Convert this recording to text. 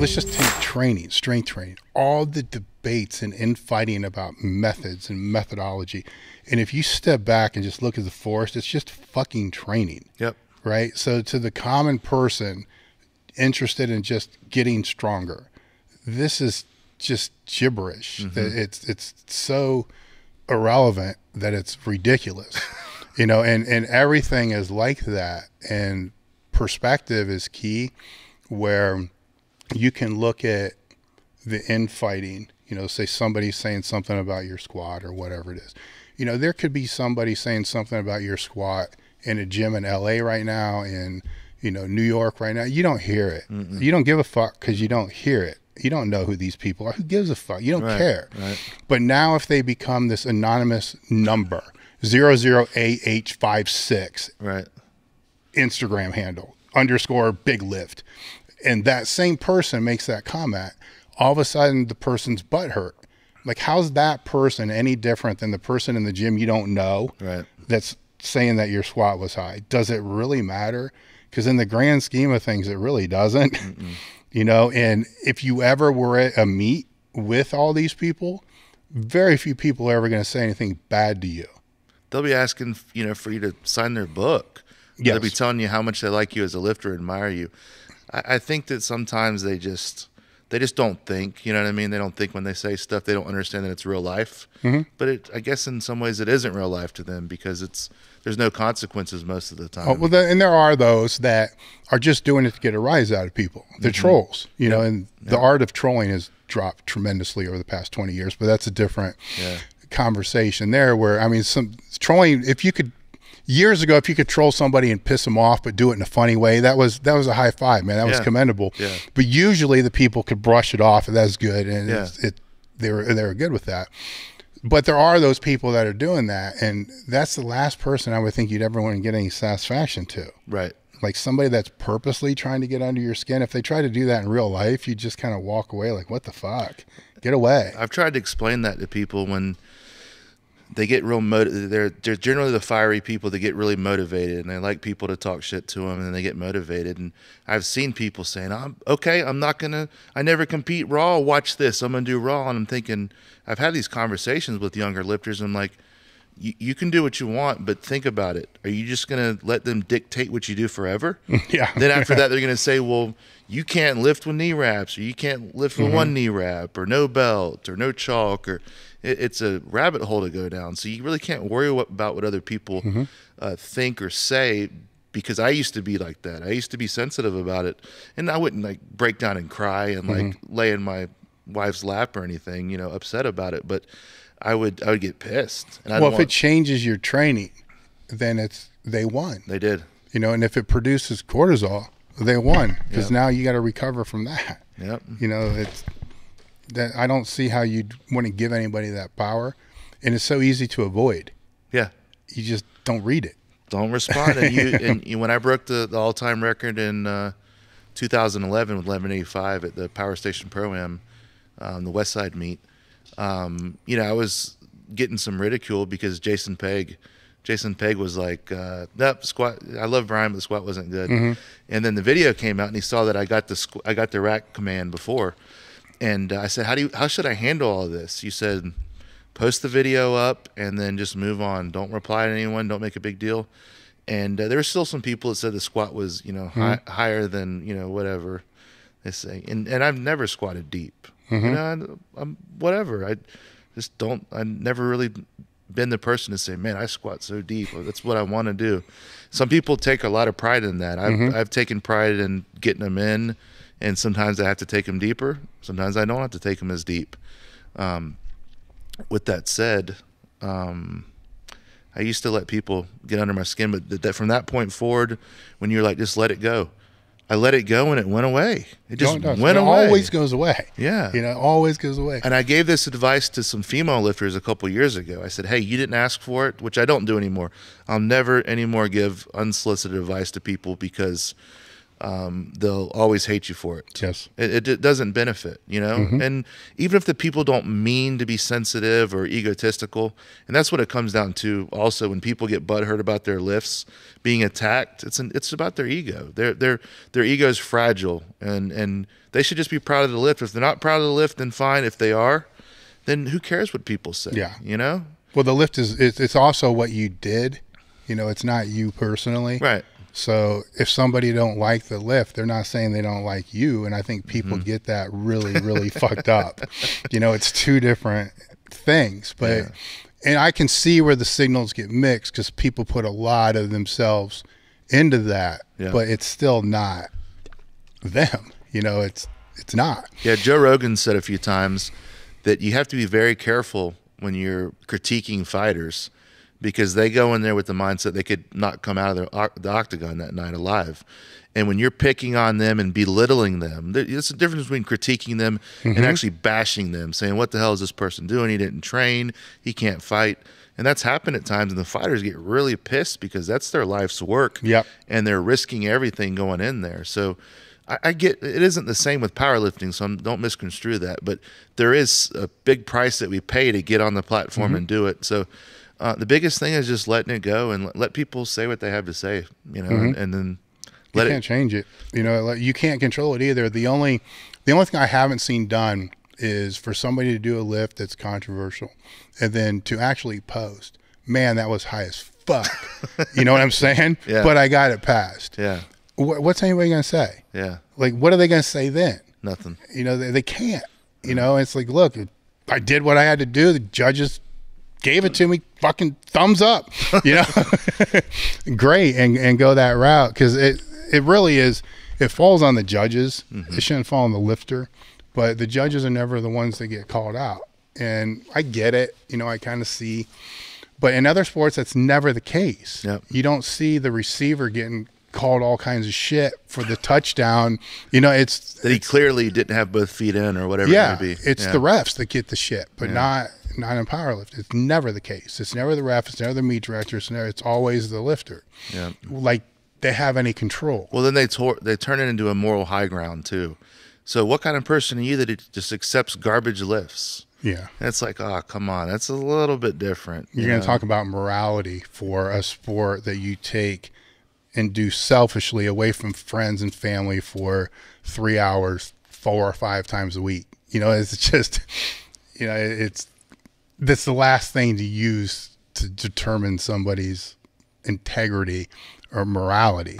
let's just take training, strength training, all the debates and infighting about methods and methodology. And if you step back and just look at the forest, it's just fucking training. Yep. Right. So to the common person interested in just getting stronger, this is just gibberish. Mm-hmm. That It's it's so irrelevant that it's ridiculous. you know, and and everything is like that. And perspective is key, where you can look at the infighting. You know, say somebody's saying something about your squat or whatever it is. You know, there could be somebody saying something about your squat in a gym in LA right now, in you know New York right now. You don't hear it. You don't give a fuck because you don't hear it. You don't know who these people are. Who gives a fuck? You don't Right, care. right. But now, if they become this anonymous number, 00AH56 Right. Instagram handle, underscore big lift, and that same person makes that comment, all of a sudden the person's butt hurt. Like, how's that person any different than the person in the gym you don't know Right. that's saying that your squat was high? Does it really matter? Because in the grand scheme of things, it really doesn't. you know, and if you ever were at a meet with all these people, very few people are ever going to say anything bad to you. They'll be asking, you know, for you to sign their book. They'll be telling you how much they like you as a lifter, admire you. I, I think that sometimes they just they just don't think. You know what I mean? They don't think when they say stuff. They don't understand that it's real life. Mm-hmm. But it, I guess in some ways it isn't real life to them because it's there's no consequences most of the time. Oh, well, the, and there are those that are just doing it to get a rise out of people. They're trolls, you know, and the art of trolling has dropped tremendously over the past 20 years, but that's a different Yeah. conversation there where, I mean, some trolling, if you could, years ago, if you could troll somebody and piss them off, but do it in a funny way, that was, that was a high five, man. That was commendable. Yeah. But usually the people could brush it off and that's good. And Yeah. it's, it, they were, they were good with that but there are those people that are doing that and that's the last person i would think you'd ever want to get any satisfaction to right. like somebody that's purposely trying to get under your skin if they try to do that in real life you just kind of walk away like what the fuck get away I've tried to explain that to people when they get real motivated. They're, they're generally the fiery people that get really motivated and they like people to talk shit to them and they get motivated. And I've seen people saying, I'm okay, I'm not going to, I never compete raw. Watch this. I'm going to do raw. And I'm thinking, I've had these conversations with younger lifters. And I'm like, you, you can do what you want, but think about it. Are you just going to let them dictate what you do forever? yeah then after that, they're going to say, well, you can't lift with knee wraps, or you can't lift with one mm-hmm. knee wrap, or no belt, or no chalk, or it, it's a rabbit hole to go down. So you really can't worry what, about what other people mm-hmm. uh, think or say. Because I used to be like that. I used to be sensitive about it, and I wouldn't like break down and cry and like mm-hmm. lay in my wife's lap or anything, you know, upset about it. But I would, I would get pissed. And well if want, it changes your training then it's they won they did, you know and if it produces cortisol they won because now you got to recover from that yep, you know it's that i don't see how you'd want to give anybody that power and it's so easy to avoid yeah. you just don't read it don't respond. And you, and you, when I broke the, the all time record in uh, 2011 with 1185 at the Power Station Pro Am, um, the West Side meet, um, you know, I was getting some ridicule because Jason Pegg, Jason Pegg was like, uh, "Nope, squat. I love Brian, but the squat wasn't good." And then the video came out, and he saw that I got the squ- I got the rack command before, and uh, I said, "How do you, how should I handle all this?" You said, "Post the video up, and then just move on. Don't reply to anyone. Don't make a big deal." And uh, there were still some people that said the squat was, you know, hi- higher than you know whatever they say. And and I've never squatted deep. You know, I, I'm whatever. I just don't. I never really been the person to say, "Man, I squat so deep." Or, That's what I want to do. Some people take a lot of pride in that. I've I've taken pride in getting them in, and sometimes I have to take them deeper. Sometimes I don't have to take them as deep. Um, with that said, um, I used to let people get under my skin, but th- that from that point forward, when you're like, just let it go, I let it go and it went away. It just No, it went it away. always goes away Yeah. you know always goes away And I gave this advice to some female lifters a couple years ago. I said, "Hey, you didn't ask for it," which I don't do anymore. I'll never anymore give unsolicited advice to people because um, they'll always hate you for it. Yes. It, it, it doesn't benefit, you know? And even if the people don't mean to be sensitive or egotistical, and that's what it comes down to also when people get butthurt about their lifts being attacked, it's an, it's about their ego. Their their their ego is fragile and, and they should just be proud of the lift. If they're not proud of the lift, then fine. If they are, then who cares what people say? Yeah. You know? Well, the lift is it's also what you did. You know, it's not you personally. Right. So if somebody don't like the lift, they're not saying they don't like you. And I think people Mm-hmm. get that really, really fucked up. You know, it's two different things. But Yeah. and I can see where the signals get mixed because people put a lot of themselves into that, Yeah. but it's still not them. You know, it's it's not. Yeah, Joe Rogan said a few times that you have to be very careful when you're critiquing fighters because they go in there with the mindset they could not come out of the, the octagon that night alive. And when you're picking on them and belittling them, there's a difference between critiquing them and actually bashing them, saying, What the hell is this person doing? He didn't train, he can't fight. And that's happened at times, and the fighters get really pissed because that's their life's work Yep. and they're risking everything going in there. So I, I get it isn't the same with powerlifting, so I'm, don't misconstrue that. But there is a big price that we pay to get on the platform Mm-hmm. and do it. So uh, the biggest thing is just letting it go and let, let people say what they have to say, you know, and, and then You can't it. change it. You know, like, you can't control it either. The only the only thing I haven't seen done is for somebody to do a lift that's controversial, and then to actually post. Man, that was high as fuck. you know what I'm saying? Yeah. But I got it passed. Yeah, Wh- What's anybody gonna say? yeah, Like, what are they gonna say then? nothing. You know, they, they can't. You know, it's like, look, I did what I had to do. The judges gave it to me. Fucking thumbs up. You know, great, and and go that route because it it really is. It falls on the judges. Mm-hmm. It shouldn't fall on the lifter, but the judges are never the ones that get called out. And I get it. You know, I kind of see. But in other sports, that's never the case. Yep. You don't see the receiver getting called all kinds of shit for the touchdown. You know, it's That he clearly didn't have both feet in or whatever yeah, it may be. it's yeah. the refs that get the shit, but not not in powerlift. It's never the case. It's never the ref. It's never the meet director. It's never. It's always the lifter. Yeah. Like they have any control. Well, then they tor- they turn it into a moral high ground too. So what kind of person are you that it just accepts garbage lifts? Yeah. And it's like, oh, come on, that's a little bit different. You're you going to talk about morality for a sport that you take and do selfishly away from friends and family for three hours, four or five times a week. You know, it's just, you know, it's that's the last thing to use to determine somebody's integrity or morality.